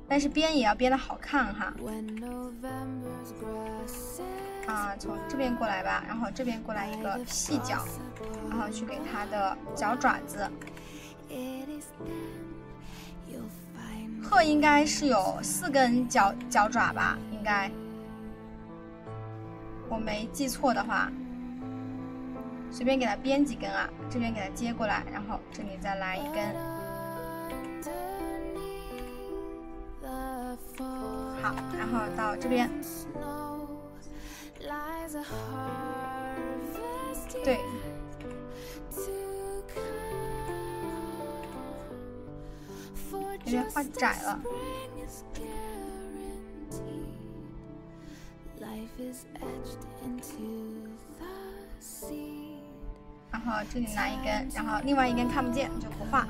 但是编也要编的好看哈。啊，从这边过来吧，然后这边过来一个细脚，然后去给它的脚爪子。鹤应该是有四根脚脚爪吧？应该，我没记错的话，随便给它编几根啊，这边给它接过来，然后这里再来一根。好，然后到这边，对。有点画窄了，然后这里拿一根，然后另外一根看不见就不画，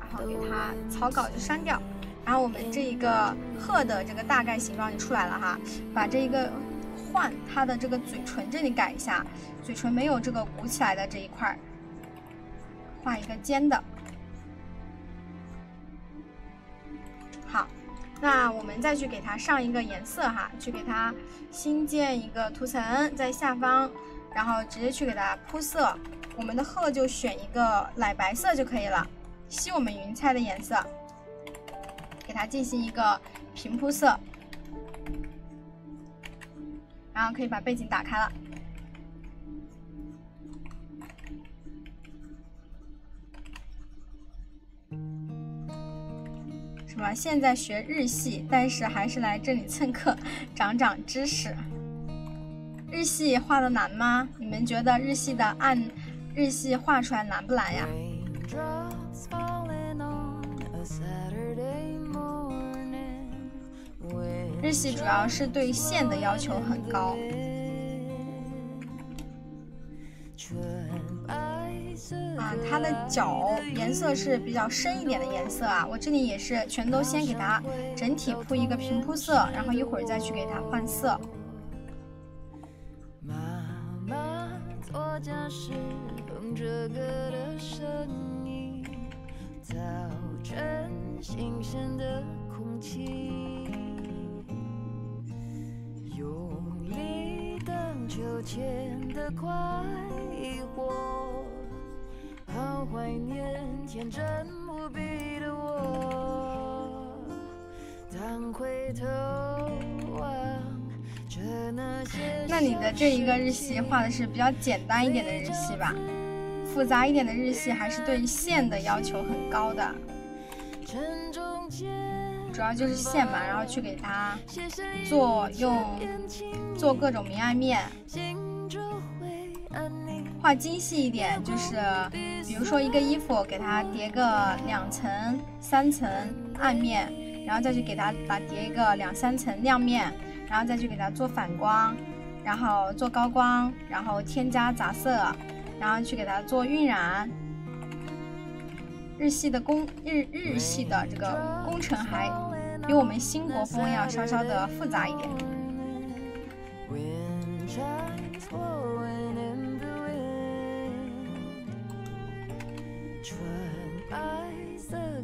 然后给它草稿就删掉，然后我们这一个鹤的这个大概形状就出来了哈，把这一个换它的这个嘴唇这里改一下，嘴唇没有这个鼓起来的这一块，画一个尖的。那我们再去给它上一个颜色哈，去给它新建一个图层在下方，然后直接去给它铺色。我们的鹤就选一个奶白色就可以了，吸我们云彩的颜色，给它进行一个平铺色，然后可以把背景打开了。什么？现在学日系，但是还是来这里蹭课，长长知识。日系画的难吗？你们觉得日系的按日系画出来难不难呀？日系主要是对线的要求很高。啊，它的脚颜色是比较深一点的颜色啊。我这里也是全都先给它整体铺一个平铺色，然后一会儿再去给它换色。秋千的快活，好怀念天真无比的我。当回头望着那些……那你的这一个日系画的是比较简单一点的日系吧？复杂一点的日系还是对线的要求很高的。主要就是线嘛，然后去给它做用做各种明暗面，画精细一点，就是比如说一个衣服，给它叠个两层、三层暗面，然后再去给它把叠一个两三层亮面，然后再去给它做反光，然后做高光，然后添加杂色，然后去给它做晕染。日系的工日日系的这个工程还比我们新国风要稍稍的复杂一点。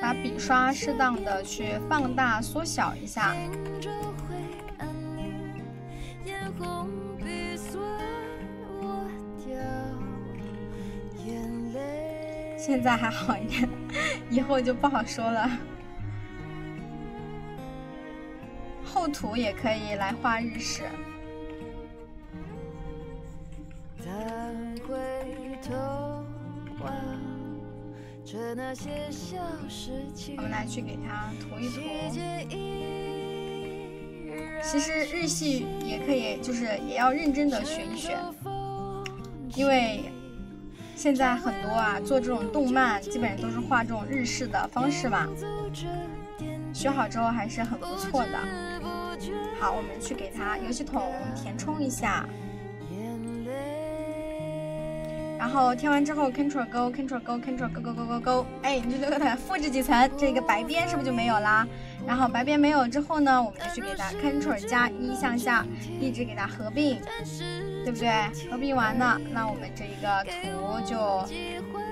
把笔刷适当的去放大、缩小一下。现在还好一点，以后就不好说了。厚涂也可以来画日式。我们来去给它涂一涂。其实日系也可以，就是也要认真的学一学，因为。现在很多啊，做这种动漫基本上都是画这种日式的方式吧。学好之后还是很不错的。好，我们去给它油漆桶填充一下。然后填完之后，Ctrl 勾，Ctrl 勾，Ctrl 勾勾勾勾勾，哎，你就给它复制几层，这个白边是不是就没有啦？然后白边没有之后呢，我们就去给它 Ctrl 加一向下，一直给它合并。对不对？合并完了，那我们这一个图就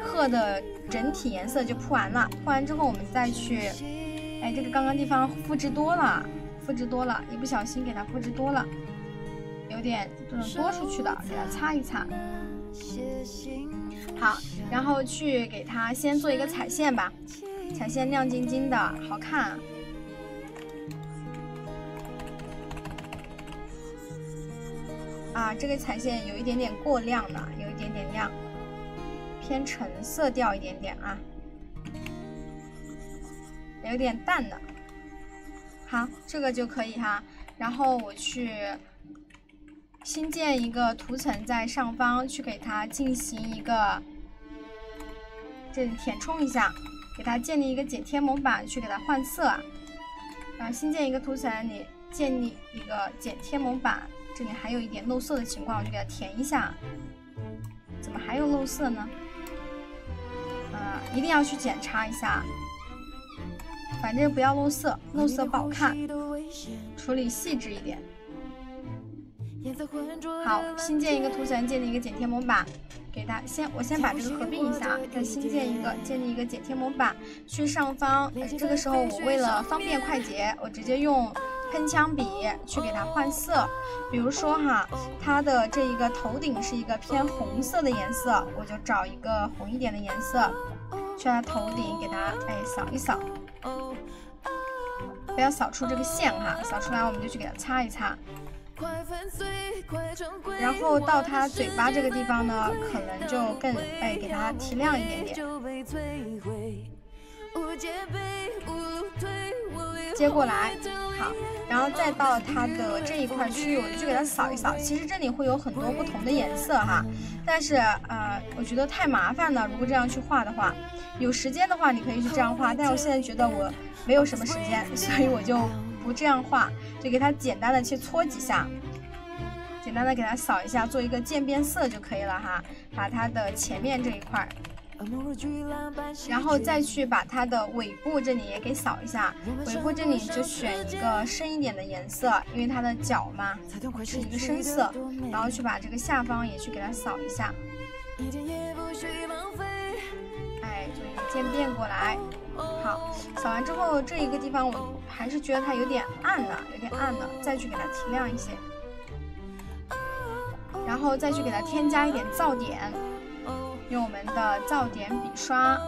褐的整体颜色就铺完了。铺完之后，我们再去，哎，这个刚刚地方复制多了，复制多了，一不小心给它复制多了，有点这种多出去的，给它擦一擦。好，然后去给它先做一个彩线吧，彩线亮晶晶的，好看。啊，这个彩线有一点点过亮了，有一点点亮，偏橙色调一点点啊，有点淡的。好，这个就可以哈。然后我去新建一个图层在上方，去给它进行一个这里填充一下，给它建立一个剪贴模板，去给它换色。然后新建一个图层，你建立一个剪贴模板。这里还有一点漏色的情况，我就给它填一下。怎么还有漏色呢？啊，一定要去检查一下，反正不要漏色，漏色不好看。处理细致一点。好，新建一个图层，建立一个剪贴模板，给它先，我先把这个合并一下，再新建一个，建立一个剪贴模板。去上方，这个时候我为了方便快捷，我直接用。喷枪笔去给它换色。比如说哈，它的这一个头顶是一个偏红色的颜色，我就找一个红一点的颜色，去它头顶给它哎扫一扫，不要扫出这个线哈，扫出来我们就去给它擦一擦。然后到它嘴巴这个地方呢，可能就更哎给它提亮一点点。接过来，好，然后再到它的这一块区域，我就去给它扫一扫。其实这里会有很多不同的颜色哈，但是呃，我觉得太麻烦了。如果这样去画的话，有时间的话你可以去这样画，但是我现在觉得我没有什么时间，所以我就不这样画，就给它简单的去搓几下，简单的给它扫一下，做一个渐变色就可以了哈。把它的前面这一块。然后再去把它的尾部这里也给扫一下，尾部这里就选一个深一点的颜色，因为它的脚嘛是一个深色，然后去把这个下方也去给它扫一下，一天也不许浪费哎，做一个渐变过来。好，扫完之后这一个地方我还是觉得它有点暗了，有点暗了，再去给它提亮一些，然后再去给它添加一点噪点。用我们的噪点笔刷，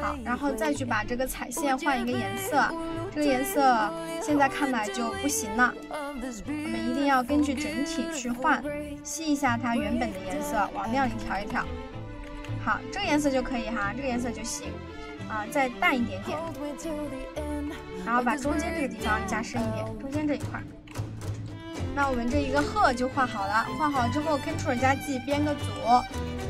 好，然后再去把这个彩线换一个颜色，这个颜色现在看来就不行了，我们一定要根据整体去换，吸一下它原本的颜色，往亮里调一调。好，这个颜色就可以哈，这个颜色就行，啊，再淡一点点。然后把中间这个地方加深一点，中间这一块。那我们这一个鹤就画好了，画好之后，Ctrl 加 G 编个组，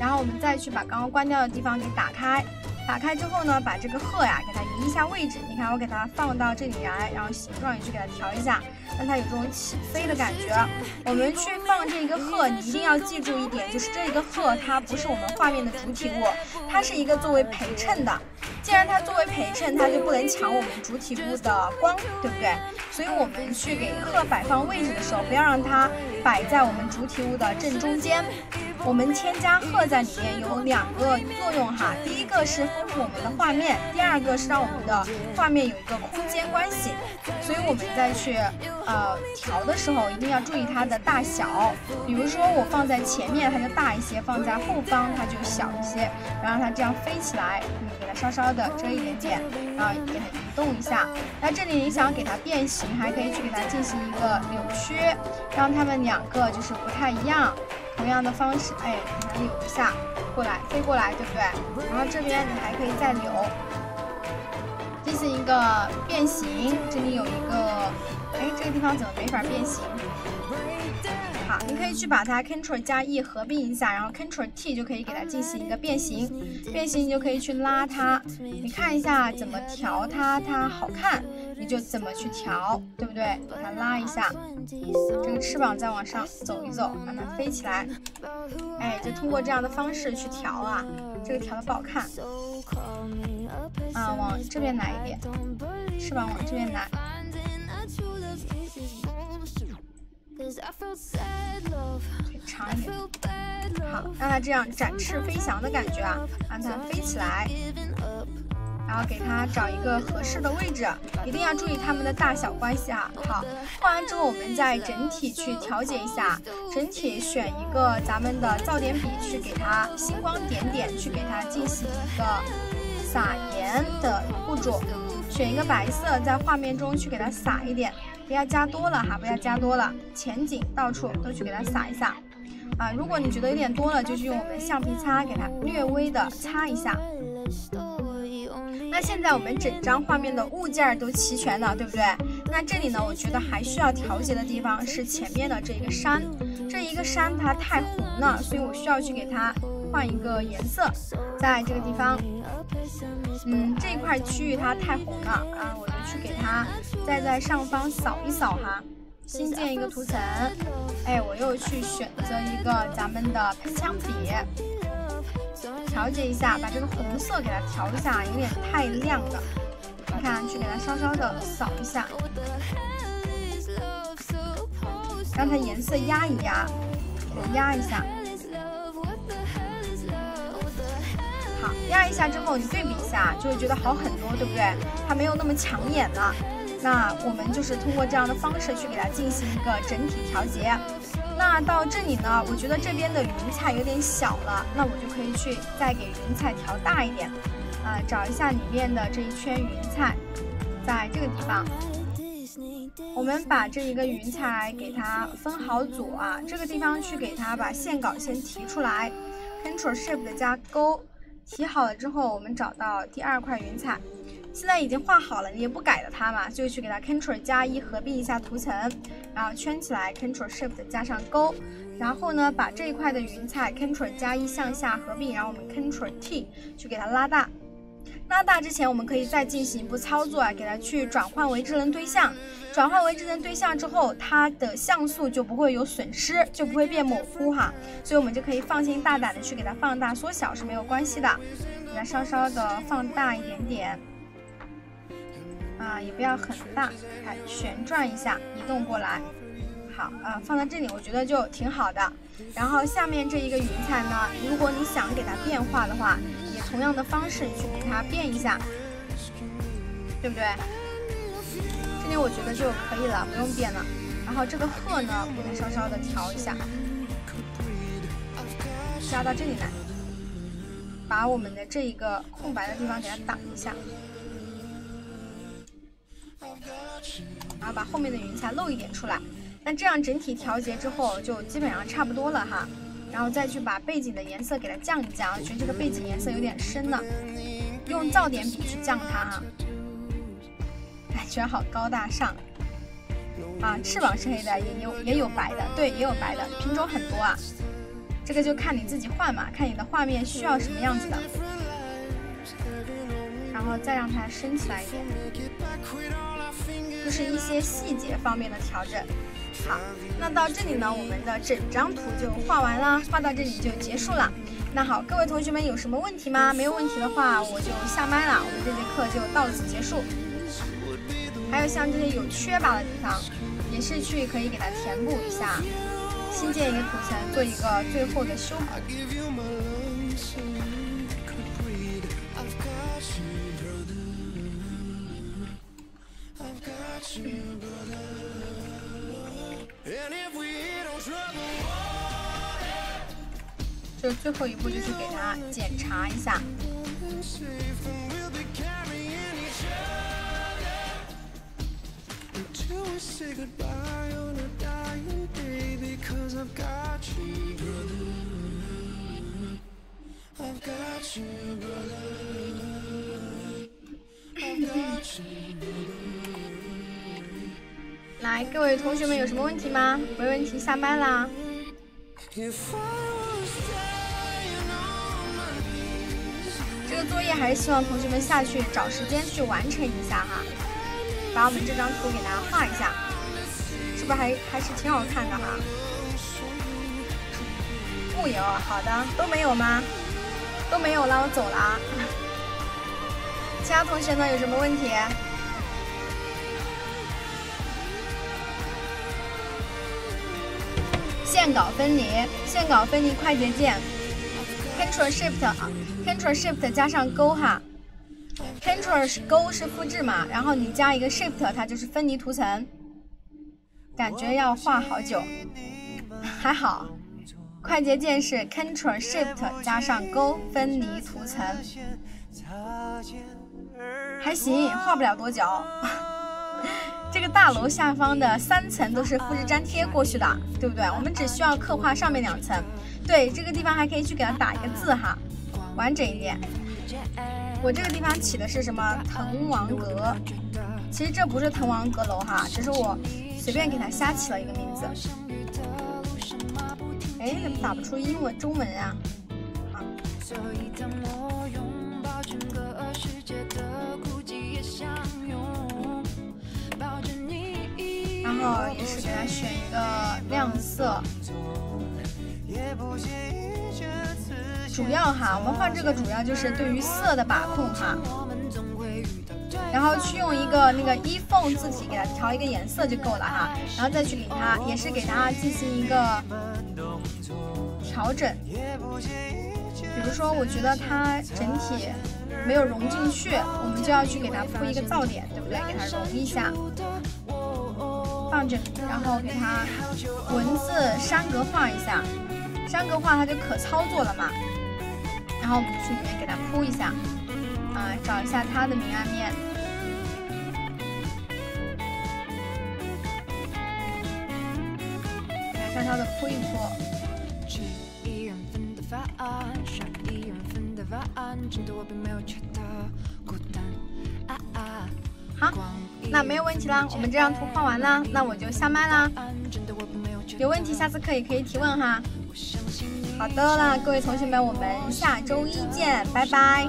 然后我们再去把刚刚关掉的地方给打开。打开之后呢，把这个鹤呀给它移一下位置。你看我给它放到这里来，然后形状也去给它调一下，让它有这种起飞的感觉。我们去放这一个鹤，你一定要记住一点，就是这一个鹤它不是我们画面的主体物，它是一个作为陪衬的。既然它作为陪衬，它就不能抢我们主体物的光，对不对？所以我们去给鹤摆放位置的时候，不要让它摆在我们主体物的正中间。我们添加鹤在里面有两个作用哈，第一个是丰富我们的画面，第二个是让我们的画面有一个空间关系。所以我们再去呃调的时候，一定要注意它的大小。比如说我放在前面，它就大一些；放在后方，它就小一些。然后它这样飞起来，你给它稍稍的遮一点点，然后给它移动一下。那这里你想给它变形，还可以去给它进行一个扭曲，让它们两个就是不太一样。同样的方式，哎，给它扭一下，过来，飞过来，对不对？然后这边你还可以再扭，进行一个变形。这里有一个，哎，这个地方怎么没法变形？你可以去把它 Ctrl 加 E 合并一下，然后 Ctrl T 就可以给它进行一个变形。变形你就可以去拉它，你看一下怎么调它，它好看。你就怎么去调，对不对？把它拉一下，这个翅膀再往上走一走，让它飞起来。哎，就通过这样的方式去调啊，这个调的不好看。啊，往这边来一点，翅膀往这边来。长一点，好，让它这样展翅飞翔的感觉啊，让它飞起来。然后给它找一个合适的位置，一定要注意它们的大小关系啊。好，画完之后我们再整体去调节一下，整体选一个咱们的噪点笔去给它星光点点，去给它进行一个撒盐的步骤。选一个白色，在画面中去给它撒一点，不要加多了哈，不要加多了，前景到处都去给它撒一撒。啊，如果你觉得有点多了，就去用我们橡皮擦给它略微的擦一下。那现在我们整张画面的物件都齐全了，对不对？那这里呢，我觉得还需要调节的地方是前面的这个山，这一个山它太红了，所以我需要去给它换一个颜色，在这个地方，嗯，这一块区域它太红了啊，我就去给它再在上方扫一扫哈，新建一个图层，哎，我又去选择一个咱们的喷枪笔。调节一下，把这个红色给它调一下，有点太亮了。你看，去给它稍稍的扫一下，让它颜色压一压，给它压一下。压一下之后，你对比一下，就会觉得好很多，对不对？它没有那么抢眼了。那我们就是通过这样的方式去给它进行一个整体调节。那到这里呢，我觉得这边的云彩有点小了，那我就可以去再给云彩调大一点，啊，找一下里面的这一圈云彩，在这个地方，我们把这一个云彩给它分好组啊，这个地方去给它把线稿先提出来，Ctrl Shift 加勾，提好了之后，我们找到第二块云彩。现在已经画好了，你也不改了它嘛，就去给它 Ctrl 加一合并一下图层，然后圈起来，Ctrl Shift 加上勾，然后呢把这一块的云彩 Ctrl 加一向下合并，然后我们 Ctrl T 去给它拉大。拉大之前，我们可以再进行一步操作啊，给它去转换为智能对象。转换为智能对象之后，它的像素就不会有损失，就不会变模糊哈。所以我们就可以放心大胆的去给它放大缩小是没有关系的，给它稍稍的放大一点点。啊，也不要很大，看旋转一下，移动过来，好啊，放在这里，我觉得就挺好的。然后下面这一个云彩呢，如果你想给它变化的话，也同样的方式去给它变一下，对不对？这里我觉得就可以了，不用变了。然后这个鹤呢，给它稍稍的调一下，加到这里来，把我们的这一个空白的地方给它挡一下。然后把后面的云彩露一点出来，那这样整体调节之后就基本上差不多了哈。然后再去把背景的颜色给它降一降，我觉得这个背景颜色有点深了，用噪点笔去降它哈，感觉好高大上啊！翅膀是黑的，也有也有白的，对，也有白的，品种很多啊。这个就看你自己换嘛，看你的画面需要什么样子的。然后再让它升起来一点，就是一些细节方面的调整。好，那到这里呢，我们的整张图就画完了，画到这里就结束了。那好，各位同学们有什么问题吗？没有问题的话，我就下麦了，我们这节课就到此结束。还有像这些有缺乏的地方，也是去可以给它填补一下，新建一个图层，做一个最后的修补。就最后一步，就是给它检查一下。来，各位同学们有什么问题吗？没问题，下麦啦。这个作业还是希望同学们下去找时间去完成一下哈，把我们这张图给大家画一下，是不是还还是挺好看的哈？木有，好的，都没有吗？都没有了，我走了啊。其他同学呢？有什么问题？线稿分离，线稿分离快捷键，Ctrl Shift，Ctrl Shift 加上勾哈，Ctrl 是勾是复制嘛，然后你加一个 Shift，它就是分离图层。感觉要画好久，还好，快捷键是 Ctrl Shift 加上勾分离图层。还行，画不了多久。这个大楼下方的三层都是复制粘贴过去的，对不对？我们只需要刻画上面两层。对，这个地方还可以去给它打一个字哈，完整一点。我这个地方起的是什么？滕王阁。其实这不是滕王阁楼哈，只是我随便给它瞎起了一个名字。哎，怎么打不出英文中文啊？好。后也是给它选一个亮色，主要哈，我们画这个主要就是对于色的把控哈，然后去用一个那个一缝字体给它调一个颜色就够了哈，然后再去给它也是给它进行一个调整。比如说，我觉得它整体没有融进去，我们就要去给它铺一个噪点，对不对？给它融一下，放这里，然后给它文字山格化一下，山格化它就可操作了嘛。然后我们去里面给它铺一下，啊，找一下它的明暗面，来悄悄的铺一铺。那没有问题啦，我们这张图画完啦，那我就下麦啦。有问题下次课也可以提问哈。好的啦，各位同学们，我们下周一见，拜拜。